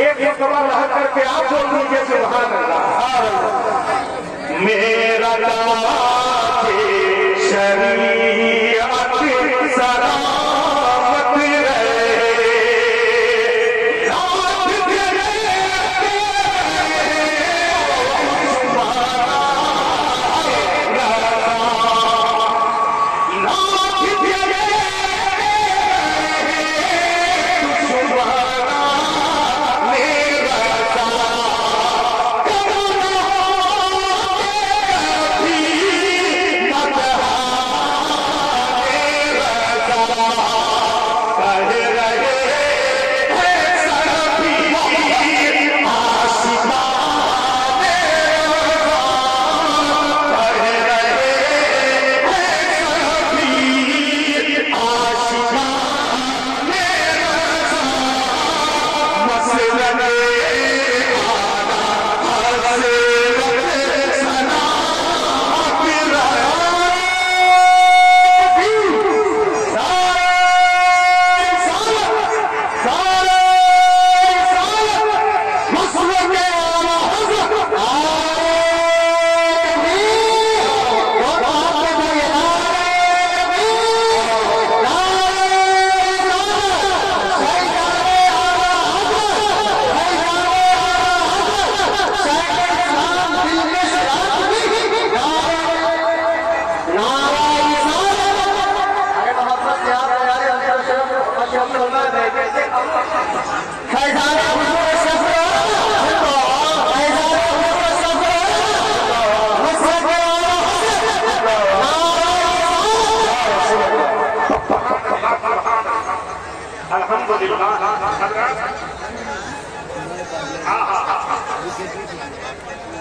एक मुकबल रह करके आप बोल दीजिए अल्लाह मेरा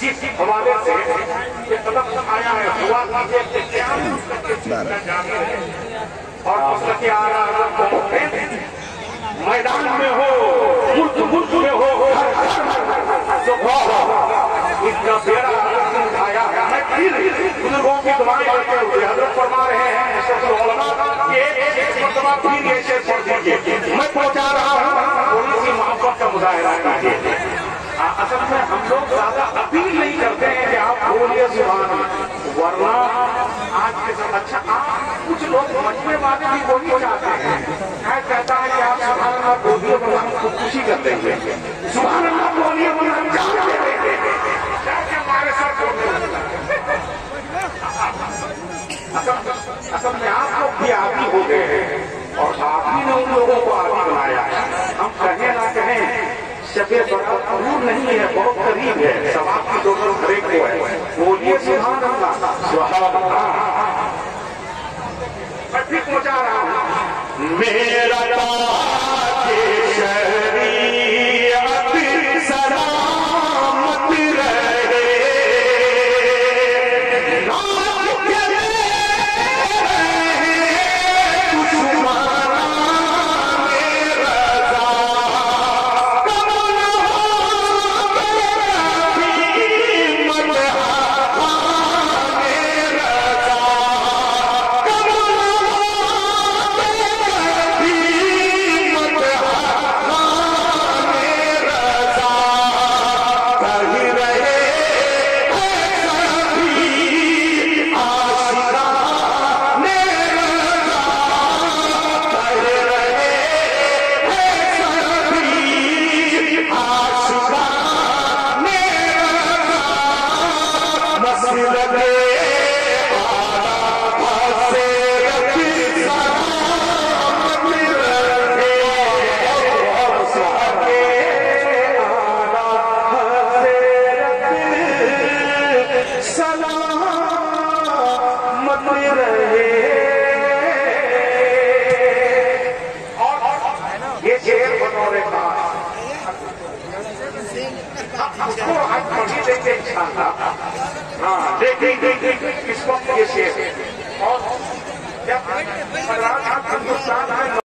जिस हवाले से ये कदम आया है दुआ कीजिए कि रहे और को मैदान में हो मुल्क मुल्क में हो हो। इसका बेड़ा उठाया। मैं फिर बुज़ुर्गों की दुआएँ करते हुए हज़रत फरमा रहे हैं एक मरतबा फिर ये शेर पढ़ दीजिए। मैं पहुँचा रहा हूँ थोड़ी सी मोहब्बत का मुजाहरा कीजिए। लोग ज़्यादा अपील नहीं करते हैं कि आप बोलिए सुबह वरना आज के साथ अच्छा आप कुछ लोग मजबे वाले भी बोलिए चाहते हैं मैं कहता है कि आप सुबह अल्लाह बोलिए वरना हमको खुशी कर देंगे सुबह अल्लाह बोलिए वरना हम जान दे देंगे जाके हमारे सर बोलने लगता है। असल असल में आप लोग भी आदि हो गए हैं और आप ही ने उन लोगों को आदि बनाया है हम कहें ना कहें पर दूर नहीं है, बहुत करीब है। सवाब की दोनों ब्रेक को है। बोलिए ये अल्लाह पहुँचा रहा मेरा देंगे इंशाल्लाह हाँ देख देख इस वक्त के शेर। और जब हिंदुस्तान